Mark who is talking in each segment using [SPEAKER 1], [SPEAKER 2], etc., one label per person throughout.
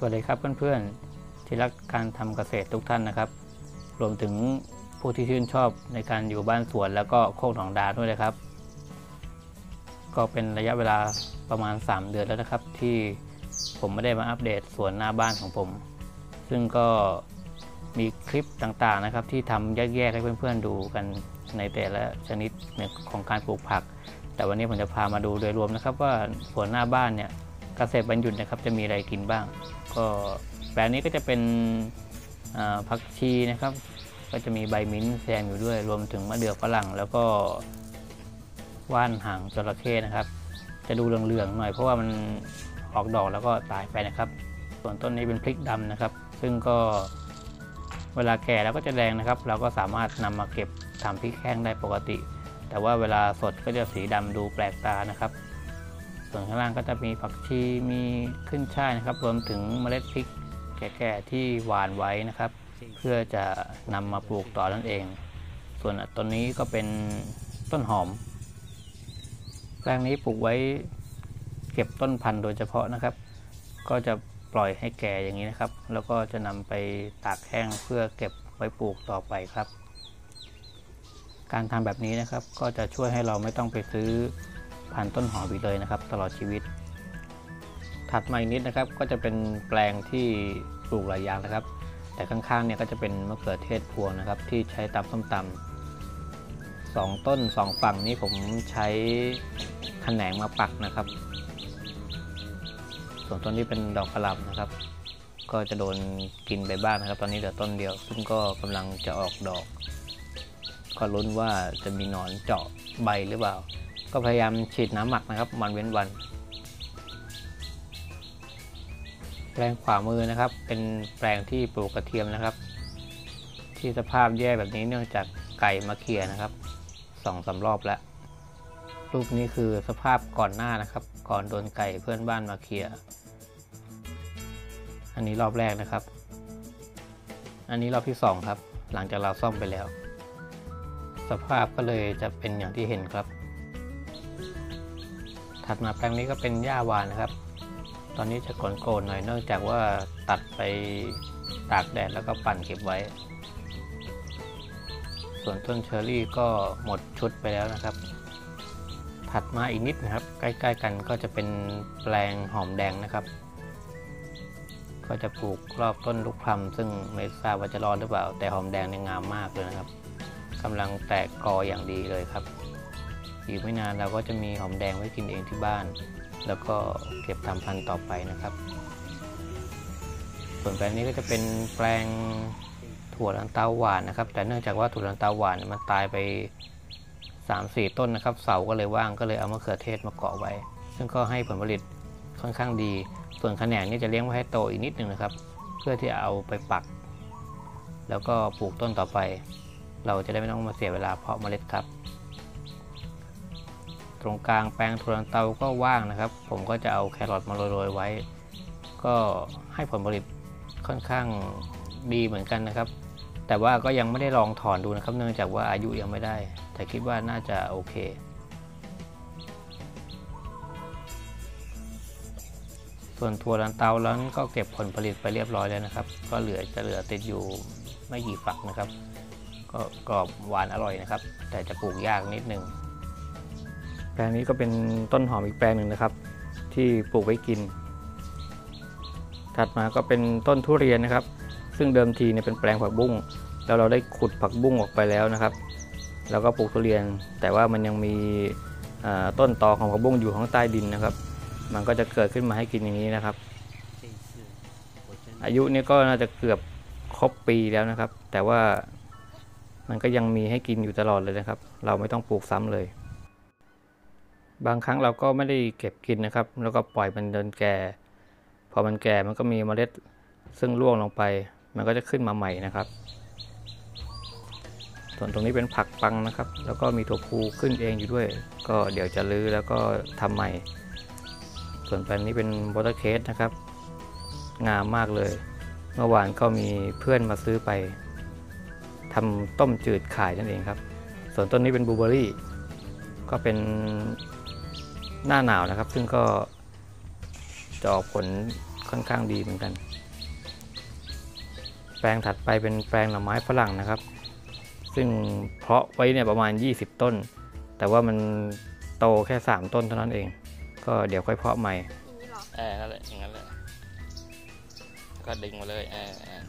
[SPEAKER 1] สวัสดีครับเพื่อนๆที่รักการทำเกษตรทุกท่านนะครับ รวมถึงผู้ที่ชื่นชอบในการอยู่บ้านสวนแล้วก็โคกหนองดาด้วยนะครับ ก็เป็นระยะเวลาประมาณ 3 เดือนแล้วนะครับ ที่ผมไม่ได้มาอัปเดตสวนหน้าบ้านของผม ซึ่งก็มีคลิปต่างๆนะครับ ที่ทำแยกๆให้เพื่อนๆดูกันในแต่ละชนิดของการปลูกผัก แต่วันนี้ผมจะพามาดูโดยรวมนะครับ ว่าสวนหน้าบ้านเนี่ย เกษตรบรรยุทธ์นะครับจะมีอะไรกินบ้าง ก็แปลงนี้ก็จะเป็นผักชีนะครับ ก็จะมีใบมิ้นท์แซมอยู่ด้วย รวมถึงมะเดื่อฝรั่ง แล้วก็ว่านหางจระเข้นะครับ จะดูเหลืองๆหน่อยเพราะว่ามันออกดอกแล้วก็ตายไปนะครับ ส่วนต้นนี้เป็นพริกดำนะครับ ซึ่งก็เวลาแก่แล้วก็จะแดงนะครับ เราก็สามารถนำมาเก็บทำพริกแห้งได้ปกติ แต่ว่าเวลาสดก็จะสีดำดูแปลกตานะครับ ส่วนข้างล่างก็จะมีผักชีมีขึ้นช่ายนะครับ รวมถึงเมล็ดพริกแก่ๆที่หวานไว้นะครับ เพื่อจะนำมาปลูกต่อนั่นเอง ส่วนต้นนี้ก็เป็นต้นหอมแปลงนี้ปลูกไว้เก็บต้นพันธุ์โดยเฉพาะนะครับ ก็จะปล่อยให้แก่อย่างนี้นะครับ แล้วก็จะนำไปตากแห้งเพื่อเก็บไว้ปลูกต่อไปครับ การทำแบบนี้นะครับ ก็จะช่วยให้เราไม่ต้องไปซื้อ พันต้นหอมอีกเลยนะครับ ตลอดชีวิต ถัดมาอีกนิดนะครับก็จะเป็นแปลงที่ปลูกหลายอย่างนะครับ แต่ข้างๆเนี่ยก็จะเป็นมะเขือเทศพวงนะครับ ที่ใช้ตำส้มตำสองต้นสองฝั่งนี้ผมใช้ขนแขนงมาปักนะครับ ส่วนต้นที่เป็นดอกกระหล่ำนะครับ ก็จะโดนกินไปบ้างนะครับ ตอนนี้เหลือต้นเดียว ซึ่งก็กำลังจะออกดอก ก็ลุ้นว่าจะมีหนอนเจาะใบหรือเปล่า ก็พยายามฉีดน้ำหมักนะครับวันเว้นวันแปลงขวามือนะครับ เป็นแปลงที่ปลูกกระเทียมนะครับ ที่สภาพแย่แบบนี้เนื่องจากไก่มาเคียนะครับสองสารอบแล้วรูปนี้คือสภาพก่อนหน้านะครับ ก่อนโดนไก่เพื่อนบ้านมาเคียอันนี้รอบแรกนะครับ อันนี้รอบที่สองครับ หลังจากเราซ่อมไปแล้ว สภาพก็เลยจะเป็นอย่างที่เห็นครับ ถัดมาแปลงนี้ก็เป็นหญ้าหวานนะครับ ตอนนี้จะโกนๆหน่อยเนื่องจากว่าตัดไปตากแดดแล้วก็ปั่นเก็บไว้ ส่วนต้นเชอร์รี่ก็หมดชุดไปแล้วนะครับ ถัดมาอีกนิดนะครับ ใกล้ๆกันก็จะเป็นแปลงหอมแดงนะครับ ก็จะปลูกรอบต้นลูกพลัมซึ่งไม่ทราบว่าจะรอดหรือเปล่า แต่หอมแดงเนี่ยงามมากเลยนะครับกำลังแตกกออย่างดีเลยครับ อีกไม่นานเราก็จะมีหอมแดงไว้กินเองที่บ้าน แล้วก็เก็บทำพันธุ์ต่อไปนะครับ ส่วนแปลงนี้ก็จะเป็นแปลงถั่วลันเตาหวานนะครับ แต่เนื่องจากว่าถั่วลันเตาหวานมันตายไป3-4 ต้นนะครับ เสาก็เลยว่างก็เลยเอามะเขือเทศมาเกาะไว้ ซึ่งก็ให้ผลผลิตค่อนข้างดี ส่วนแขนงนี่จะเลี้ยงไว้ให้โตอีกนิดนึงนะครับ เพื่อที่เอาไปปัก แล้วก็ปลูกต้นต่อไป เราจะได้ไม่ต้องมาเสียเวลาเพาะเมล็ดครับ ตรงกลางแปลงถั่วลันเตาก็ว่างนะครับ ผมก็จะเอาแครอทมาโรยๆไว้ ก็ให้ผลผลิตค่อนข้างดีเหมือนกันนะครับ แต่ว่าก็ยังไม่ได้ลองถอนดูนะครับ เนื่องจากว่าอายุยังไม่ได้ แต่คิดว่าน่าจะโอเคส่วนถั่วลันเตาแล้วก็เก็บผลผลิตไปเรียบร้อยแล้วนะครับ ก็เหลือจะเหลือติดอยู่ไม่กี่ฝักนะครับ ก็กรอบหวานอร่อยนะครับ แต่จะปลูกยากนิดนึง ปลงนี้ก็เป็นต้นหอมอีกแปลงหนึ่งนะครับ ที่ปลูกไว้กิน ถัดมาก็เป็นต้นทุเรียนนะครับ ซึ่งเดิมทีเนี่ยเป็นแปลงผักบุ้งแล้วเราได้ขุดผักบุ้งออกไปแล้วนะครับ แล้วก็ปลูกทุเรียน แต่ว่ามันยังมีต้นตอของผักบุ้งอยู่ข้างใต้ดินนะครับ มันก็จะเกิดขึ้นมาให้กินอย่างนี้นะครับ อายุนี้ก็น่าจะเกือบครบปีแล้วนะครับ แต่ว่ามันก็ยังมีให้กินอยู่ตลอดเลยนะครับ เราไม่ต้องปลูกซ้ำเลย บางครั้งเราก็ไม่ได้เก็บกินนะครับ แล้วก็ปล่อยมันเดินแก่ พอมันแก่มันก็มีเมล็ดซึ่งร่วงลงไป มันก็จะขึ้นมาใหม่นะครับ ส่วนตรงนี้เป็นผักปังนะครับ แล้วก็มีถั่วพูขึ้นเองอยู่ด้วย ก็เดี๋ยวจะลื้อแล้วก็ทำใหม่ ส่วนแปลงนี้เป็นบอเตอร์เคสนะครับ งามมากเลย เมื่อวานก็มีเพื่อนมาซื้อไปทำต้มจืดขายนั่นเองครับ ส่วนต้นนี้เป็นบลูเบอรี่ ก็เป็น หน้าหนาวนะครับ ซึ่งก็จะออกผลค่อนข้างดีเหมือนกัน แปลงถัดไปเป็นแปลงหน่อไม้ฝรั่งนะครับ ซึ่งเพาะไว้เนี่ยประมาณ 20 ต้น แต่ว่ามันโตแค่ 3 ต้นเท่านั้นเอง ก็เดี๋ยวค่อยเพาะใหม่
[SPEAKER 2] อย่างนี้เหรอ
[SPEAKER 1] อนั่นแหละอย่างนั้นแหละก็ดึงมาเลยออเออ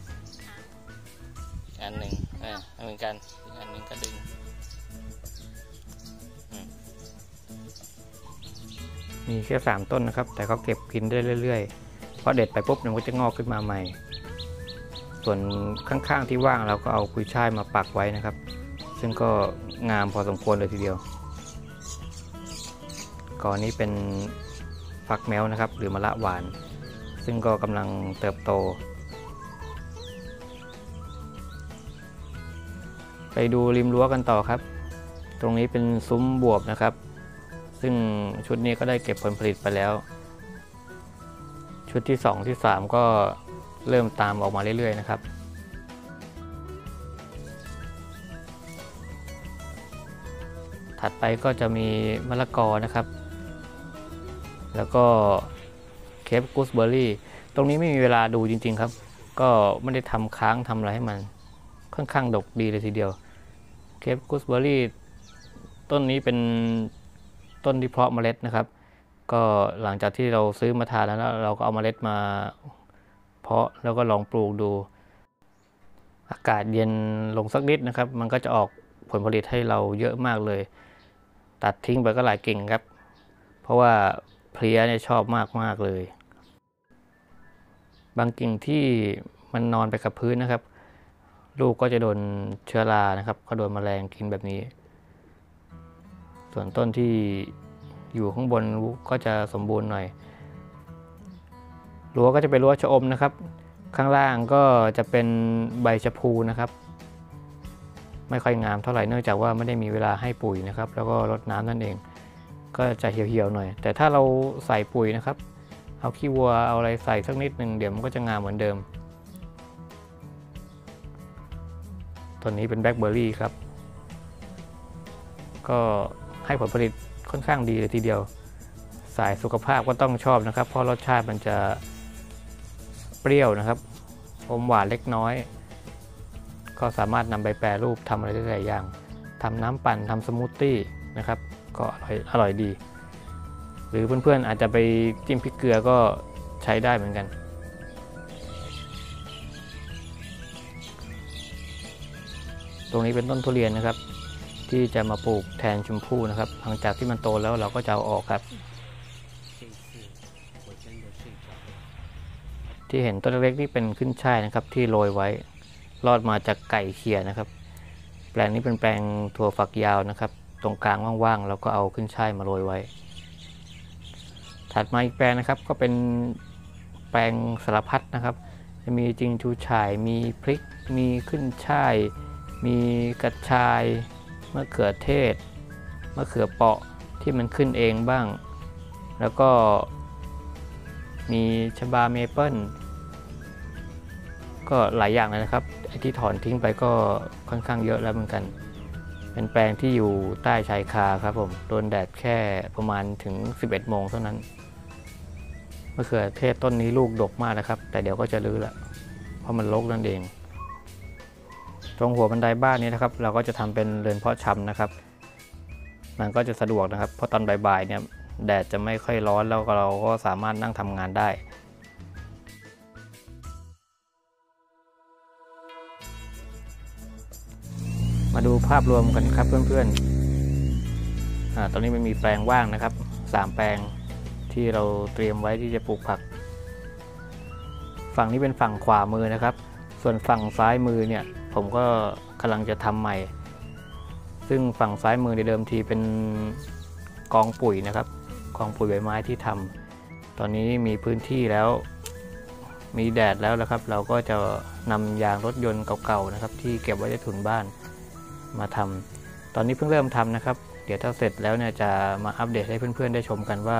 [SPEAKER 1] อีกอันหนึ่งเออเหมือนกันอีกอันหนึ่งก็ดึง มีแค่สามต้นนะครับ แต่เขาเก็บกินได้เรื่อยๆพอเด็ดไปปุ๊บมันก็จะงอกขึ้นมาใหม่ ส่วนข้างๆที่ว่างเราก็เอากุยช่ายมาปักไว้นะครับ ซึ่งก็งามพอสมควรเลยทีเดียวก่อนนี้เป็นฟักแมวนะครับ หรือมะละหวาน ซึ่งก็กำลังเติบโตไปดูริมรั้วกันต่อครับ ตรงนี้เป็นซุ้มบวบนะครับ ซึ่งชุดนี้ก็ได้เก็บผลผลิตไปแล้ว ชุดที่ 2 ที่ 3 ก็เริ่มตามออกมาเรื่อยๆนะครับถัดไปก็จะมีมะละกอนะครับ แล้วก็เคปกูสเบอร์รี่ ตรงนี้ไม่มีเวลาดูจริงๆครับ ก็ไม่ได้ทำค้างทำอะไรให้มัน ค่อนข้างดกดีเลยทีเดียว เคปกูสเบอร์รี่ ต้นนี้เป็น ต้นที่เพาะเมล็ดนะครับ ก็หลังจากที่เราซื้อมาทานแล้ว เราก็เอาเมล็ดมาเพาะแล้วก็ลองปลูกดู อากาศเย็นลงสักนิดนะครับ มันก็จะออกผลผลิตให้เราเยอะมากเลย ตัดทิ้งไปก็หลายกิ่งครับ เพราะว่าเพลียเนี่ยชอบมากมากเลย บางกิ่งที่มันนอนไปกับพื้นนะครับ ลูกก็จะโดนเชื้อรานะครับก็โดนแมลงกินแบบนี้ ส่วนต้นที่อยู่ข้างบนก็จะสมบูรณ์หน่อยรั้วก็จะเป็นรั้วชะอมนะครับ ข้างล่างก็จะเป็นใบชะพูนะครับ ไม่ค่อยงามเท่าไหร่เนื่องจากว่าไม่ได้มีเวลาให้ปุ๋ยนะครับ แล้วก็รดน้ำนั่นเอง ก็จะเหี่ยวๆหน่อย แต่ถ้าเราใส่ปุ๋ยนะครับ เอาขี้วัวเอาอะไรใส่สักนิดหนึ่งเดี๋ยวมันก็จะงามเหมือนเดิมตัวนี้เป็นแบล็คเบอร์รี่ครับ ก็ ให้ผลผลิตค่อนข้างดีเลยทีเดียว สายสุขภาพก็ต้องชอบนะครับ เพราะรสชาติมันจะเปรี้ยวนะครับ อมหวานเล็กน้อย ก็สามารถนำไปแปรรูปทำอะไรได้หลายอย่างทำน้ำปั่นทำสมูทตี้นะครับ ก็อร่อยอร่อยดี หรือเพื่อนๆอาจจะไปจิ้มพริกเกลือก็ใช้ได้เหมือนกันตรงนี้เป็นต้นทุเรียนนะครับ ที่จะมาปลูกแทนชมพู่นะครับ หลังจากที่มันโตแล้วเราก็จะเอาออกครับ ที่เห็นต้นเล็กนี่เป็นขึ้นช่ายนะครับ ที่โรยไว้รอดมาจากไก่เขียนะครับ แปลงนี้เป็นแปลงถั่วฝักยาวนะครับ ตรงกลางว่างๆเราก็เอาขึ้นช่ายมาโรยไว้ ถัดมาอีกแปลงนะครับก็เป็นแปลงสารพัดนะครับ จะมีจิงชูฉ่าย มีพริก มีขึ้นช่าย มีกระชาย มะเขือเทศ มะเขือเปาะที่มันขึ้นเองบ้าง แล้วก็มีชบาเมเปิลก็หลายอย่างเลยนะครับไอ้ที่ถอนทิ้งไปก็ค่อนข้างเยอะแล้วเหมือนกัน เป็นแปลงที่อยู่ใต้ชายคาครับผม โดนแดดแค่ประมาณถึง 11 โมงเท่านั้นมะเขือเทศต้นนี้ลูกดกมากนะครับ แต่เดี๋ยวก็จะรื้อละเพราะมันรกนั่นเอง ตรงหัวบันไดบ้านนี้นะครับ เราก็จะทำเป็นเรือนเพาะชำนะครับ มันก็จะสะดวกนะครับ เพราะตอนบ่ายๆเนี่ยแดดจะไม่ค่อยร้อนแล้วเราก็สามารถนั่งทำงานได้มาดูภาพรวมกันครับเพื่อนๆอาตอนนี้มันมีแปลงว่างนะครับ 3 แปลงที่เราเตรียมไว้ที่จะปลูกผัก ฝั่งนี้เป็นฝั่งขวามือนะครับ ส่วนฝั่งซ้ายมือเนี่ย ผมก็กำลังจะทำใหม่ ซึ่งฝั่งซ้ายมือในเดิมทีเป็นกองปุ๋ยนะครับกองปุ๋ยใบไม้ที่ทำตอนนี้มีพื้นที่แล้วมีแดดแล้วนะครับ เราก็จะนำยางรถยนต์เก่าๆนะครับ ที่เก็บไว้ในถุนบ้านมาทำตอนนี้เพิ่งเริ่มทำนะครับ เดี๋ยวถ้าเสร็จแล้วเนี่ยจะมาอัปเดตให้เพื่อนๆได้ชมกันว่า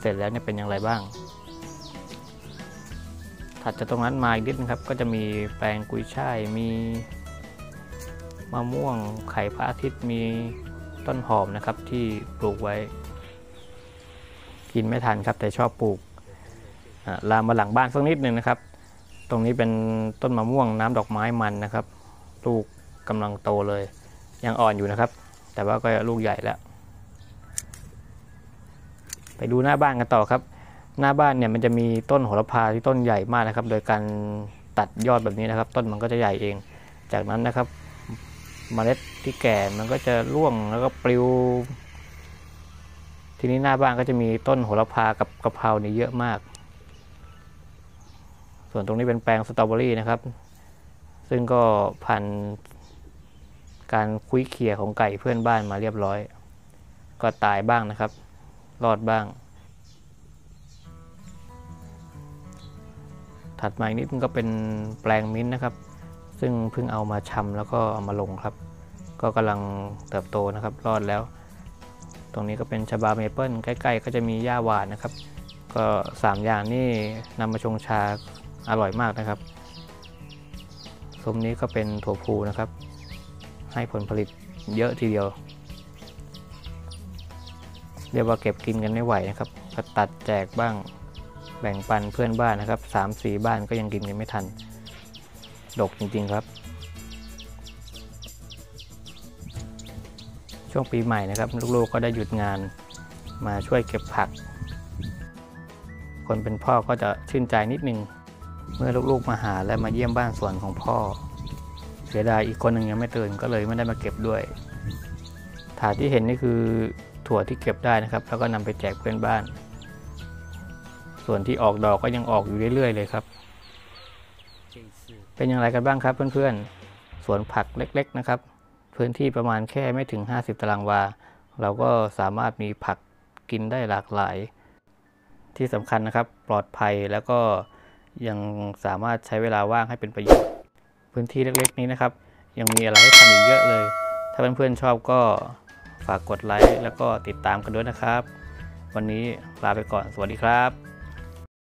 [SPEAKER 1] เสร็จแล้วเนี่ยเป็นอย่างไรบ้าง ถัดจากตรงนั้นมาอีกนิดนะครับ ก็จะมีแปลงกุยช่าย มีมะม่วงไข่พระอาทิตย์ มีต้นหอมนะครับที่ปลูกไว้ กินไม่ทันครับ แต่ชอบปลูกลามมาหลังบ้านสักนิดหนึ่งนะครับ ตรงนี้เป็นต้นมะม่วงน้ำดอกไม้มันนะครับ ลูกกำลังโตเลย ยังอ่อนอยู่นะครับ แต่ว่าก็ลูกใหญ่แล้ว ไปดูหน้าบ้านกันต่อครับ หน้าบ้านเนี่ยมันจะมีต้นโหระพาที่ต้นใหญ่มากนะครับ โดยการตัดยอดแบบนี้นะครับ ต้นมันก็จะใหญ่เอง จากนั้นนะครับเมล็ดที่แก่มันก็จะร่วงแล้วก็ปลิว ทีนี้หน้าบ้านก็จะมีต้นโหระพากับกะเพรานี่เยอะมาก ส่วนตรงนี้เป็นแปลงสตรอเบอรี่นะครับ ซึ่งก็ผ่านการคุยเคียของไก่เพื่อนบ้านมาเรียบร้อย ก็ตายบ้างนะครับ รอดบ้าง ถัดมาอีกนิดนึงก็เป็นแปลงมิ้นท์นะครับ ซึ่งเพิ่งเอามาชำแล้วก็เอามาลงครับ ก็กำลังเติบโตนะครับ รอดแล้ว ตรงนี้ก็เป็นชาบาเมเปิลใกล้ๆ ก็จะมีหญ้าหวานนะครับ ก็ 3 อย่างนี่นำมาชงชาอร่อยมากนะครับซุ้มนี้ก็เป็นถั่วพูนะครับ ให้ผลผลิตเยอะทีเดียว เรียกว่าเก็บกินกันไม่ไหวนะครับก็ตัดแจกบ้าง แบ่งปันเพื่อนบ้านนะครับสามสี่บ้านก็ยังกินกันไม่ทัน ดกจริงๆครับ ช่วงปีใหม่นะครับ ลูกๆก็ได้หยุดงานมาช่วยเก็บผัก คนเป็นพ่อก็จะชื่นใจนิดนึง เมื่อลูกๆมาหาและมาเยี่ยมบ้านสวนของพ่อ เสียดายอีกคนหนึ่งยังไม่ตื่นก็เลยไม่ได้มาเก็บด้วย ถาดที่เห็นนี่คือถั่วที่เก็บได้นะครับ แล้วก็นำไปแจกเพื่อนบ้าน ส่วนที่ออกดอกก็ยังออกอยู่เรื่อยๆ เลยครับ เป็นอย่างไรกันบ้างครับเพื่อนๆ สวนผักเล็กๆนะครับ พื้นที่ประมาณแค่ไม่ถึง 50 ตารางวา เราก็สามารถมีผักกินได้หลากหลาย ที่สำคัญนะครับ ปลอดภัยแล้วก็ยังสามารถใช้เวลาว่างให้เป็นประโยชน์ พื้นที่เล็กๆ นี้นะครับ ยังมีอะไรให้ทำอีกเยอะเลย ถ้าเพื่อนๆชอบก็ฝากกดไลค์แล้วก็ติดตามกันด้วยนะครับ วันนี้ลาไปก่อนสวัสดีครับ